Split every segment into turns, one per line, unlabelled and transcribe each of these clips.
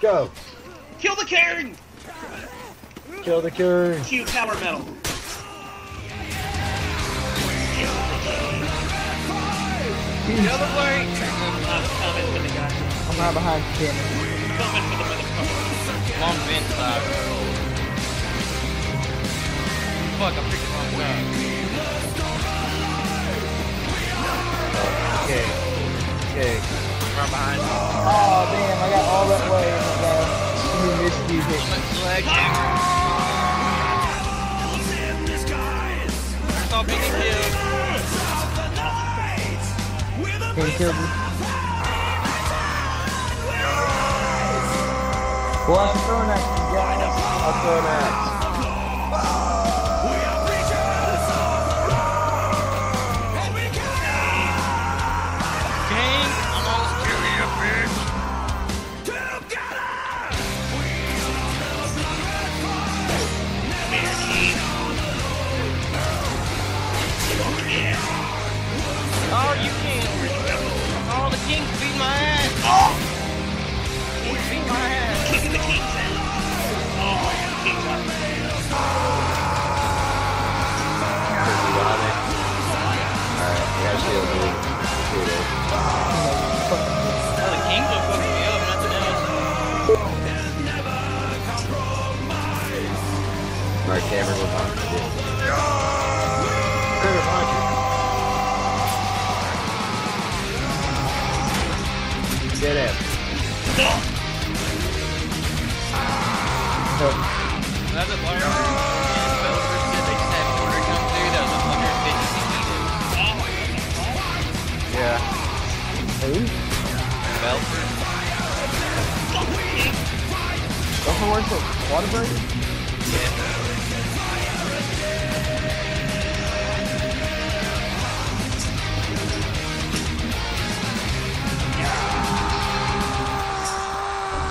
Go.
Kill the king!
Kill the king.
Cue power metal.
The other way!
I'm coming for the guy.
I'm right behind you, Kenny.
Coming for the motherfucker.
Long vent side. Fuck, I picked the wrong guy.
King. King.
Right behind you.
Oh, damn, I got all that way you. hit me.
Sledgehammer. Stop being killed.
Kenny killed. Well, I should throw an axe, guys.
I'll throw an axe. Alright, Cameron, we're on. Critter, it. Get him.
That's a player. Developers said they just had order come through that was 150.
Yeah.
Who?
Developers.
Don't know where's the Waterbury?
Yeah.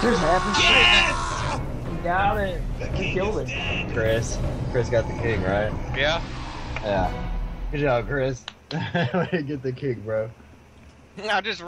There's happened.
Yes!
He got it.
The
He killed it.
dead.
Chris. Chris got the king, right?
Yeah.
Yeah. Good job, Chris. Way to get the king, bro.
I just